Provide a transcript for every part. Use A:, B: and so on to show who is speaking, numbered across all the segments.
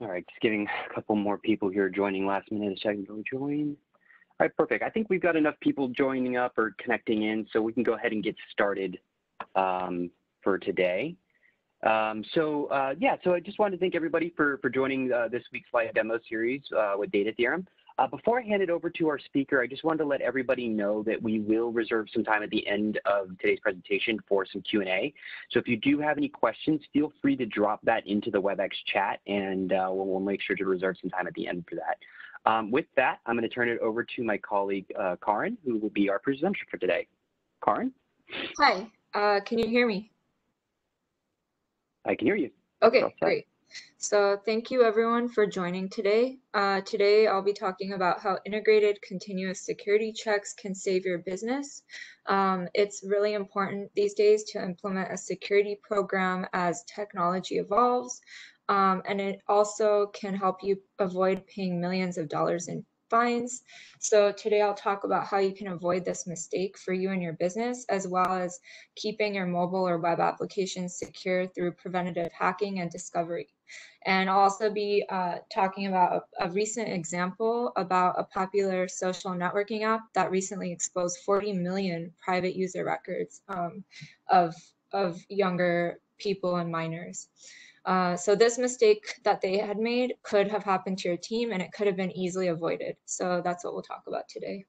A: All right, just getting a couple more people here joining last minute. A second to join. All right, perfect. I think we've got enough people joining up or connecting in, so we can go ahead and get started um, for today. Um, so uh, yeah, so I just wanted to thank everybody for, for joining uh, this week's live demo series uh, with Data Theorem. Uh, before I hand it over to our speaker, I just wanted to let everybody know that we will reserve some time at the end of today's presentation for some Q&A. So if you do have any questions, feel free to drop that into the WebEx chat and uh, we'll, we'll, make sure to reserve some time at the end for that. Um, with that, I'm going to turn it over to my colleague, uh, Karin, who will be our presenter for today. Karin?
B: Hi, uh, can you hear me?
A: I can hear you.
B: Okay, great. So thank you everyone for joining today. Uh, today I'll be talking about how integrated continuous security checks can save your business. Um, it's really important these days to implement a security program as technology evolves. Um, and it also can help you avoid paying millions of dollars in fines. So today I'll talk about how you can avoid this mistake for you and your business, as well as keeping your mobile or web applications secure through preventative hacking and discovery. And I'll also be uh, talking about a, a, recent example about a popular social networking app that recently exposed 40 million private user records um, of, of younger people and minors. Uh, so this mistake that they had made could have happened to your team and it could have been easily avoided. So that's what we'll talk about today.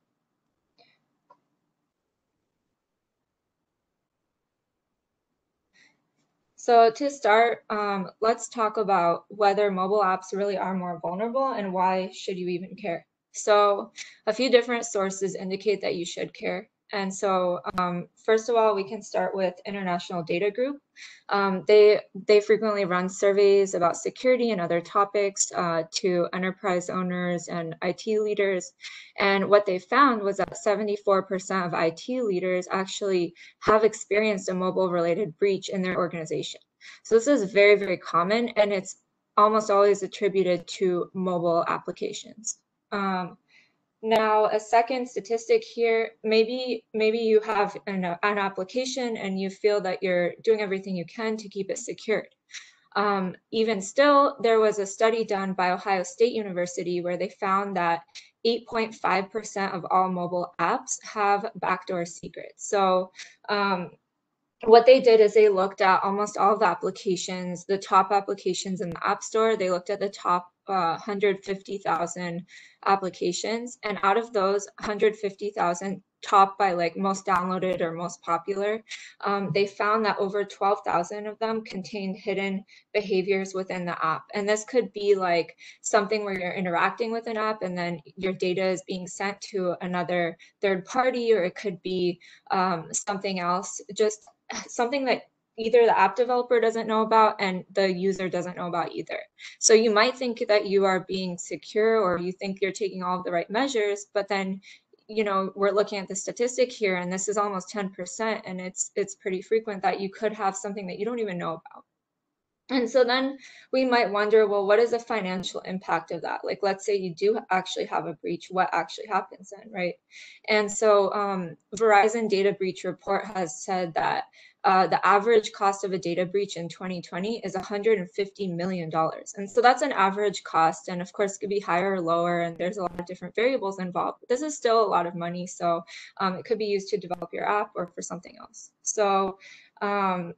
B: So to start, um, let's talk about whether mobile apps really are more vulnerable and why should you even care. So a few different sources indicate that you should care. And so, um, first of all, we can start with International Data Group. Um, they they frequently run surveys about security and other topics uh, to enterprise owners and IT leaders. And what they found was that 74% of IT leaders actually have experienced a mobile-related breach in their organization. So this is very very common, and it's almost always attributed to mobile applications. Um, now, a second statistic here, maybe maybe you have an, an application and you feel that you're doing everything you can to keep it secured. Um, even still, there was a study done by Ohio State University where they found that 8.5% of all mobile apps have backdoor secrets. So um, what they did is they looked at almost all the applications, the top applications in the App Store. They looked at the top uh, 150,000 applications. And out of those 150,000 top by like most downloaded or most popular, um, they found that over 12,000 of them contained hidden behaviors within the app. And this could be like something where you're interacting with an app and then your data is being sent to another third party, or it could be um, something else, just something that either the app developer doesn't know about and the user doesn't know about either. So you might think that you are being secure or you think you're taking all of the right measures, but then you know we're looking at the statistic here and this is almost 10% and it's it's pretty frequent that you could have something that you don't even know about. And so then we might wonder, well, what is the financial impact of that? Like, let's say you do actually have a breach, what actually happens then, right? And so um, Verizon Data Breach Report has said that uh, the average cost of a data breach in 2020 is $150 million. And so that's an average cost. And of course, it could be higher or lower, and there's a lot of different variables involved. But this is still a lot of money. So um, it could be used to develop your app or for something else. So um,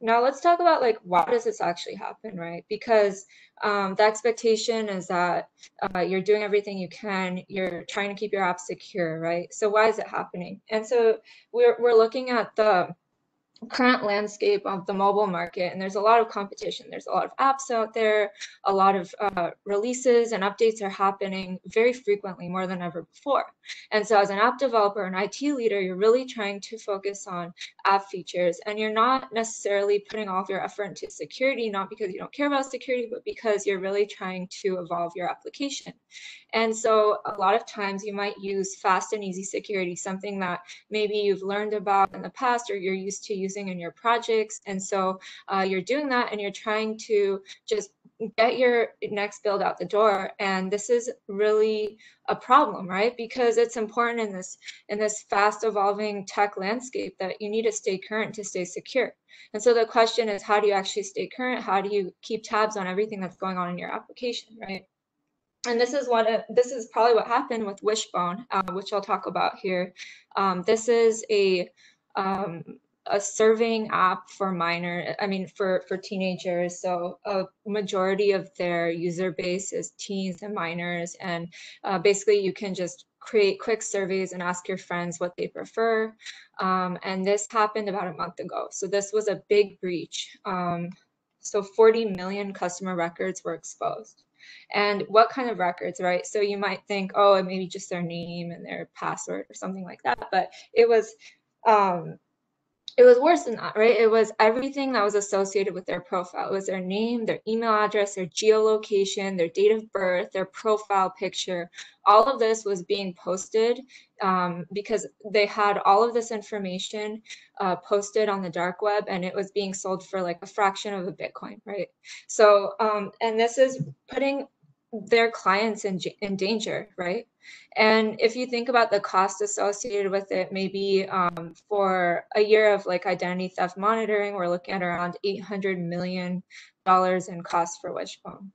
B: now let's talk about like why does this actually happen, right? Because um, the expectation is that uh, you're doing everything you can, you're trying to keep your app secure, right? So why is it happening? And so we're we're looking at the current landscape of the mobile market and there's a lot of competition. There's a lot of apps out there a lot of uh, releases and updates are happening very frequently more than ever before. And so as an app developer and it leader you're really trying to focus on app features and you're not necessarily putting all of your effort into security not because you don't care about security but because you're really trying to evolve your application. And so a lot of times you might use fast and easy security, something that maybe you've learned about in the past or you're used to using in your projects. And so uh, you're doing that and you're trying to just get your next build out the door. And this is really a problem right? Because it's important in this in this fast evolving tech landscape that you need to stay current to stay secure. And so the question is how do you actually stay current? How do you keep tabs on everything that's going on in your application right? And this is what this is probably what happened with wishbone uh, which i'll talk about here. Um, this is a um, a serving app for minor i mean for for teenagers. So a majority of their user base is teens and minors. And uh, basically you can just create quick surveys and ask your friends what they prefer. Um, and this happened about a month ago. So this was a big breach. Um, so 40 million customer records were exposed. And what kind of records right? So you might think oh maybe just their name and their password or something like that. But it was um, it was worse than that, right? It was everything that was associated with their profile. It was their name, their email address, their geolocation, their date of birth, their profile picture. All of this was being posted um, because they had all of this information uh, posted on the dark web and it was being sold for like a fraction of a Bitcoin, right? So, um, and this is putting their clients in, in danger, right? And if you think about the cost associated with it, maybe um, for a year of like identity theft monitoring, we're looking at around $800 million in cost for Wishbone.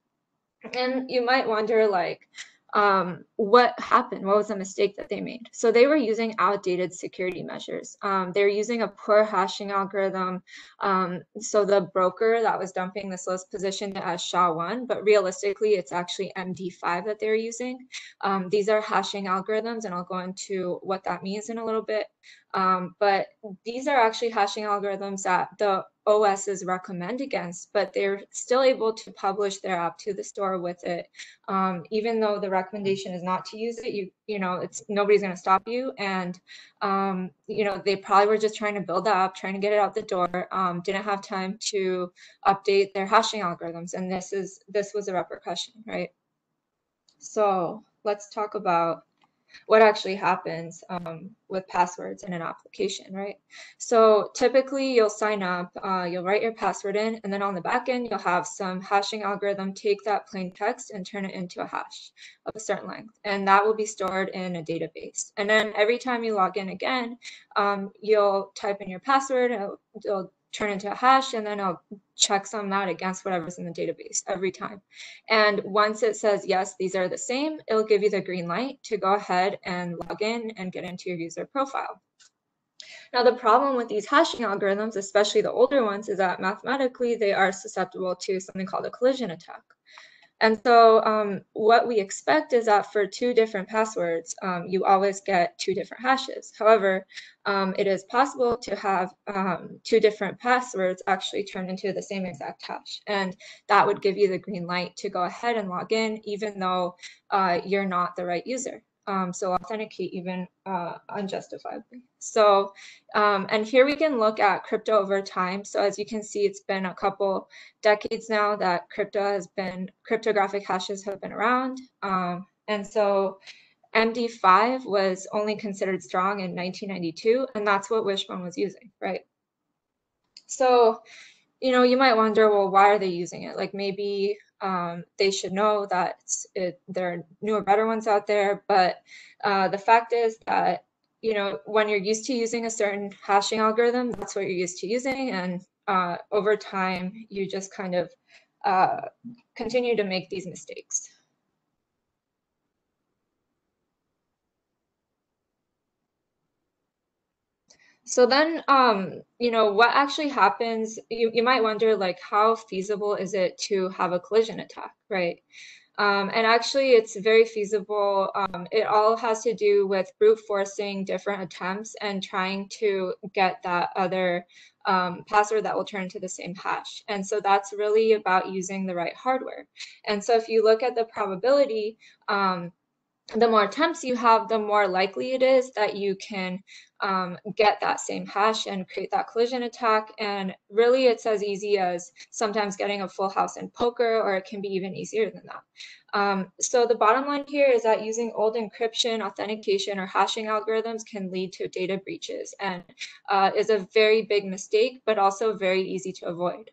B: And you might wonder like, um, what happened? What was the mistake that they made? So they were using outdated security measures. Um, they're using a poor hashing algorithm. Um, so the broker that was dumping this list positioned it as SHA-1, but realistically, it's actually MD5 that they're using. Um, these are hashing algorithms, and I'll go into what that means in a little bit. Um, but these are actually hashing algorithms that the OSs recommend against, but they're still able to publish their app to the store with it. Um, even though the recommendation is not to use it, you you know, it's nobody's going to stop you. And um, you know, they probably were just trying to build the app, trying to get it out the door. Um, didn't have time to update their hashing algorithms, and this is this was a repercussion, right? So let's talk about what actually happens um, with passwords in an application, right? So typically you'll sign up, uh, you'll write your password in, and then on the back end, you'll have some hashing algorithm take that plain text and turn it into a hash of a certain length. And that will be stored in a database. And then every time you log in again, um, you'll type in your password, it'll, it'll turn into a hash and then I'll checksum out against whatever's in the database every time. And once it says, yes, these are the same, it'll give you the green light to go ahead and log in and get into your user profile. Now, the problem with these hashing algorithms, especially the older ones, is that mathematically they are susceptible to something called a collision attack. And so um, what we expect is that for two different passwords, um, you always get two different hashes. However, um, it is possible to have um, two different passwords actually turn into the same exact hash. And that would give you the green light to go ahead and log in, even though uh, you're not the right user um, so authenticate even uh, unjustifiably. So, um, and here we can look at crypto over time. So as you can see, it's been a couple decades now that crypto has been, cryptographic hashes have been around. Um, and so MD5 was only considered strong in 1992, and that's what Wishbone was using, right? So, you know, you might wonder, well, why are they using it? Like maybe um, they should know that it, there are newer, better ones out there. But uh, the fact is that you know when you're used to using a certain hashing algorithm, that's what you're used to using, and uh, over time you just kind of uh, continue to make these mistakes. So then, um, you know, what actually happens, you, you might wonder, like, how feasible is it to have a collision attack, right? Um, and actually, it's very feasible. Um, it all has to do with brute forcing different attempts and trying to get that other um, password that will turn to the same hash. And so that's really about using the right hardware. And so if you look at the probability, um, the more attempts you have, the more likely it is that you can um, get that same hash and create that collision attack. And really, it's as easy as sometimes getting a full house in poker, or it can be even easier than that. Um, so the bottom line here is that using old encryption, authentication, or hashing algorithms can lead to data breaches and uh, is a very big mistake, but also very easy to avoid.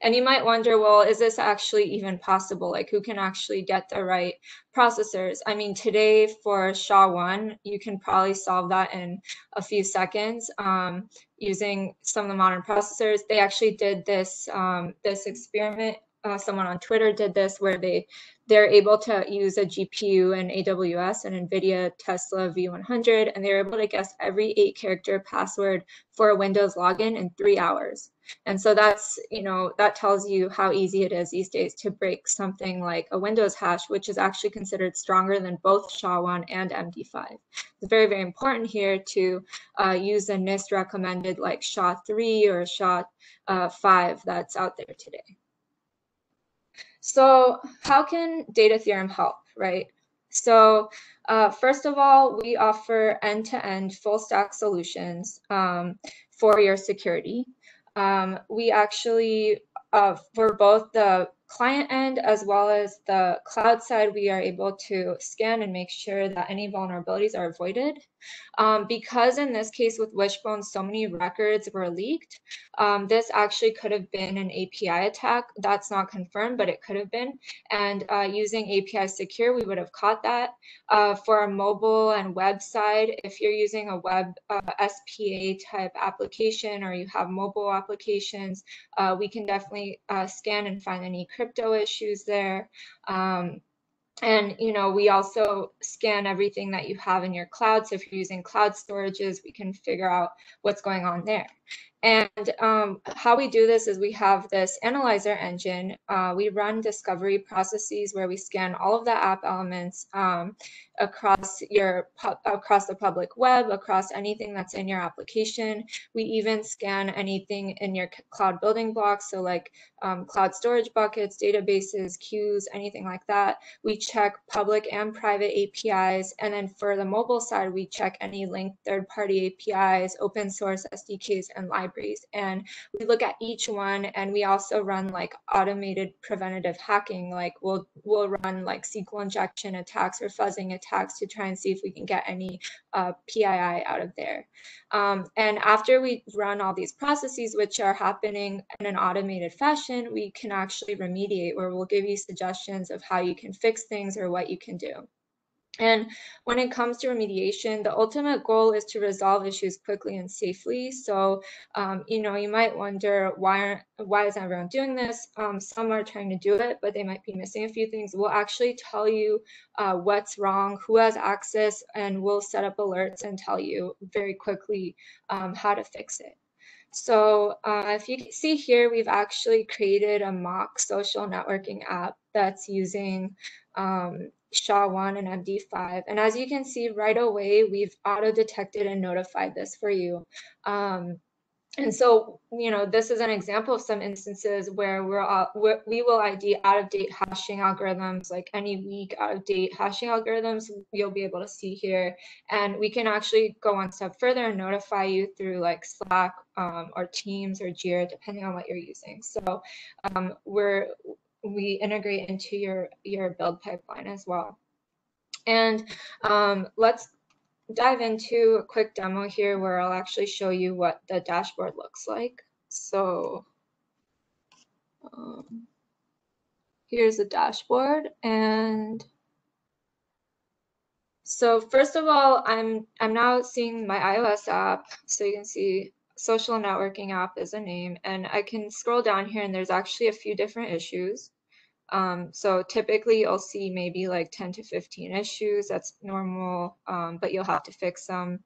B: And you might wonder, well, is this actually even possible? Like who can actually get the right processors? I mean, today for SHA-1, you can probably solve that in a few seconds um, using some of the modern processors. They actually did this, um, this experiment uh, someone on Twitter did this where they they're able to use a GPU and AWS and NVIDIA Tesla V100, and they're able to guess every eight character password for a Windows login in three hours. And so that's, you know, that tells you how easy it is these days to break something like a Windows hash, which is actually considered stronger than both SHA-1 and MD5. It's very, very important here to uh, use the NIST recommended like SHA-3 or SHA-5 uh, that's out there today. So how can data theorem help, right? So uh, first of all, we offer end-to-end full stack solutions um, for your security. Um, we actually, uh, for both the client end as well as the cloud side, we are able to scan and make sure that any vulnerabilities are avoided. Um, because in this case with Wishbone, so many records were leaked, um, this actually could have been an API attack. That's not confirmed, but it could have been. And uh, using API Secure, we would have caught that. Uh, for a mobile and web side, if you're using a web uh, SPA type application or you have mobile applications, uh, we can definitely uh, scan and find any crypto issues there. Um, and you know we also scan everything that you have in your cloud. So if you're using cloud storages we can figure out what's going on there and um, how we do this is we have this analyzer engine. Uh, we run discovery processes where we scan all of the app elements um, across your across the public web, across anything that's in your application. We even scan anything in your cloud building blocks, so like um, cloud storage buckets, databases, queues, anything like that. We check public and private APIs, and then for the mobile side, we check any linked third-party APIs, open source SDKs, and libraries libraries. And we look at each one and we also run like automated preventative hacking. Like we'll, we'll run like SQL injection attacks or fuzzing attacks to try and see if we can get any uh, PII out of there. Um, and after we run all these processes, which are happening in an automated fashion, we can actually remediate where we'll give you suggestions of how you can fix things or what you can do. And when it comes to remediation, the ultimate goal is to resolve issues quickly and safely. So, um, you know, you might wonder why why is everyone doing this? Um, some are trying to do it, but they might be missing a few things. We'll actually tell you uh, what's wrong, who has access, and we'll set up alerts and tell you very quickly um, how to fix it. So uh, if you see here, we've actually created a mock social networking app that's using um, SHA-1 and MD5. And as you can see right away, we've auto-detected and notified this for you. Um, and so, you know, this is an example of some instances where we're, uh, we're we will ID out of date hashing algorithms, like any weak out of date hashing algorithms, you'll be able to see here. And we can actually go one step further and notify you through like Slack um, or Teams or Jira, depending on what you're using. So um, we're we integrate into your, your build pipeline as well. And um, let's dive into a quick demo here where I'll actually show you what the dashboard looks like. So um, here's the dashboard and so first of all, I'm I'm now seeing my iOS app. So you can see social networking app is a name and I can scroll down here and there's actually a few different issues. Um, so typically you'll see maybe like 10 to 15 issues. That's normal, um, but you'll have to fix them.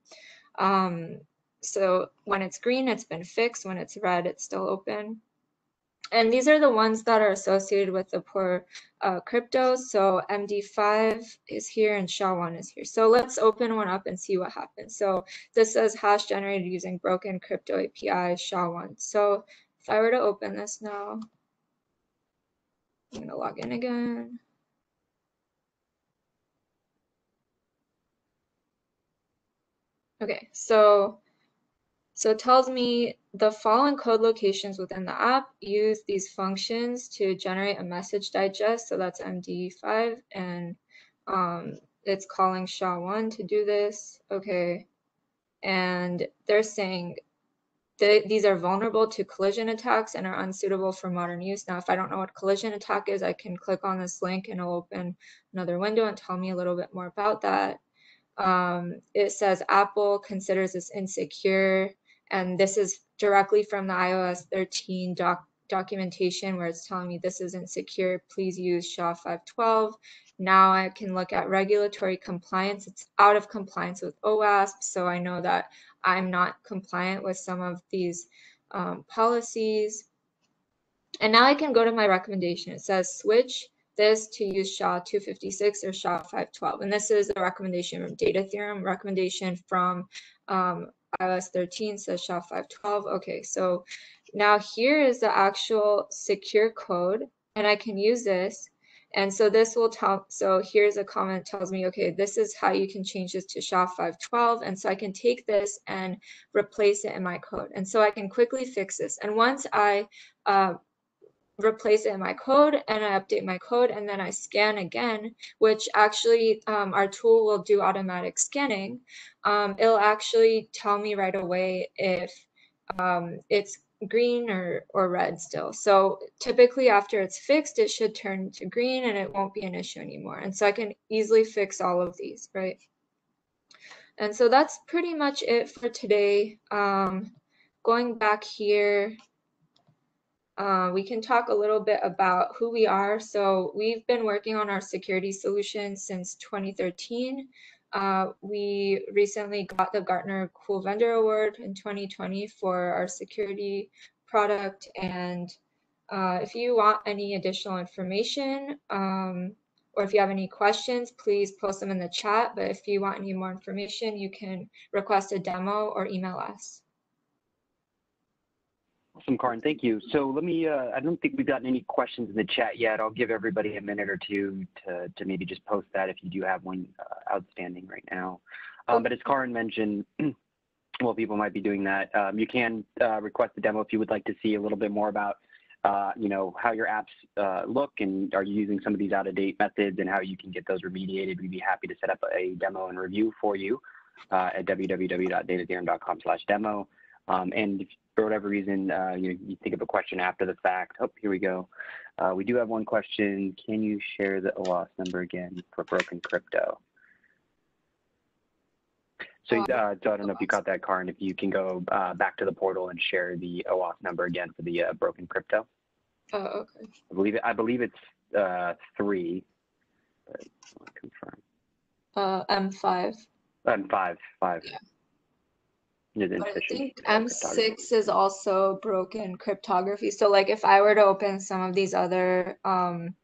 B: Um, so when it's green, it's been fixed. When it's red, it's still open. And these are the ones that are associated with the poor uh, cryptos. So MD5 is here and SHA-1 is here. So let's open one up and see what happens. So this says hash generated using broken crypto API SHA-1. So if I were to open this now, I'm going to log in again. Okay, so so it tells me the following code locations within the app use these functions to generate a message digest. So that's MD5 and um, it's calling SHA-1 to do this. Okay. And they're saying these are vulnerable to collision attacks and are unsuitable for modern use. Now, if I don't know what collision attack is, I can click on this link and it'll open another window and tell me a little bit more about that. Um, it says Apple considers this insecure, and this is directly from the iOS 13 doc documentation where it's telling me this isn't secure, please use SHA-512. Now I can look at regulatory compliance. It's out of compliance with OWASP, so I know that I'm not compliant with some of these um, policies. And now I can go to my recommendation. It says switch this to use SHA 256 or SHA 512. And this is a recommendation from Data Theorem, recommendation from um, iOS 13 says SHA 512. Okay, so now here is the actual secure code and I can use this. And so this will tell, so here's a comment tells me, okay, this is how you can change this to SHA-512. And so I can take this and replace it in my code. And so I can quickly fix this. And once I uh, replace it in my code and I update my code and then I scan again, which actually um, our tool will do automatic scanning. Um, it'll actually tell me right away if um, it's green or, or red still. So typically after it's fixed, it should turn to green and it won't be an issue anymore. And so I can easily fix all of these, right? And so that's pretty much it for today. Um, going back here, uh, we can talk a little bit about who we are. So we've been working on our security solution since 2013. Uh, we recently got the Gartner Cool Vendor Award in 2020 for our security product. And uh, if you want any additional information um, or if you have any questions, please post them in the chat. But if you want any more information, you can request a demo or email us.
A: Awesome, Karin. Thank you. So let me, uh, I don't think we've gotten any questions in the chat yet. I'll give everybody a minute or two to, to maybe just post that if you do have one uh, outstanding right now. Um, but as Karin mentioned, well, people might be doing that. Um, you can uh, request a demo if you would like to see a little bit more about, uh, you know, how your apps uh, look and are you using some of these out-of-date methods and how you can get those remediated. We'd be happy to set up a demo and review for you uh, at www.datatheorem.com slash demo. Um, and if for whatever reason uh, you, you think of a question after the fact, oh, here we go. Uh, we do have one question. Can you share the OWASP number again for broken crypto? So, uh, so I don't know if you caught that, Karin, if you can go uh, back to the portal and share the OWASP number again for the uh, broken crypto.
B: Oh, okay.
A: I believe it, I believe it's uh, three, but I want to confirm.
B: Uh, M5.
A: M5, five.
B: Yeah. But I think. M6 is also broken cryptography. So like if I were to open some of these other, um,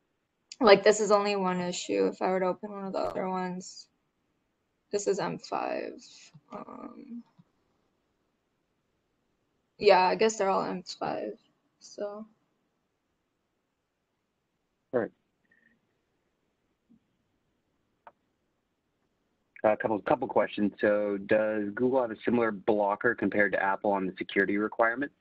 B: like this is only one issue. If I were to open one of the other ones, this is M5. Um, yeah, I guess they're all M5. So
A: A couple couple questions. So does Google have a similar blocker compared to Apple on the security requirements?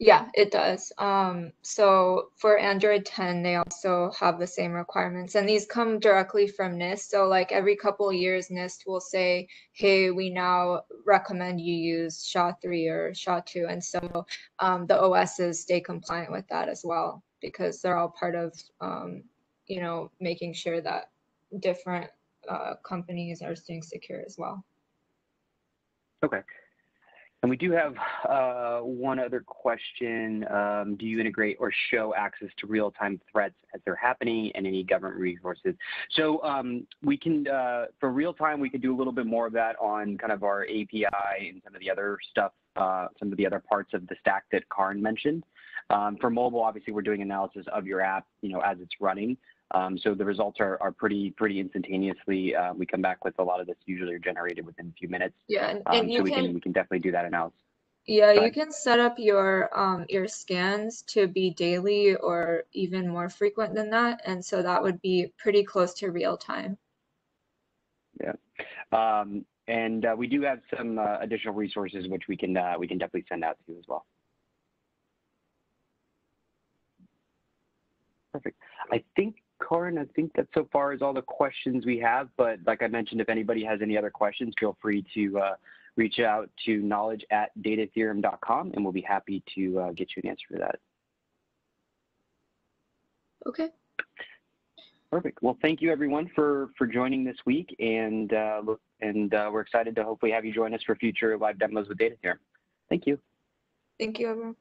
B: yeah, it does. Um, so for Android 10, they also have the same requirements, and these come directly from NIST. So like every couple of years, NIST will say, "Hey, we now recommend you use SHA-3 or SHA-2," and so um, the OSs stay compliant with that as well because they're all part of, um, you know, making sure that different uh, companies are staying secure as well.
A: Okay. And we do have uh, one other question. Um, do you integrate or show access to real-time threats as they're happening and any government resources? So um, we can, uh, for real-time, we could do a little bit more of that on kind of our API and some of the other stuff, uh, some of the other parts of the stack that Karin mentioned. Um, for mobile, obviously, we're doing analysis of your app, you know, as it's running. Um, so the results are, are pretty pretty instantaneously. Uh, we come back with a lot of this usually generated within a few minutes.
B: Yeah, and,
A: Um,
B: you
A: so we
B: can,
A: can we can definitely do that analysis.
B: yeah, you can set up your um your scans to be daily or even more frequent than that, and so that would be pretty close to real time.
A: Um, and uh, we do have some uh, additional resources which we can uh, we can definitely send out to you as well. Perfect. I think, Karin, I think that so far is all the questions we have. But like I mentioned, if anybody has any other questions, feel free to uh, reach out to knowledge at datatheorem.com and we'll be happy to uh, get you an answer to that.
B: Okay.
A: Perfect. Well, thank you everyone for for joining this week, and uh, look, and uh, we're excited to hopefully have you join us for future live demos with Data Theorem. Thank you.
B: Thank you, everyone.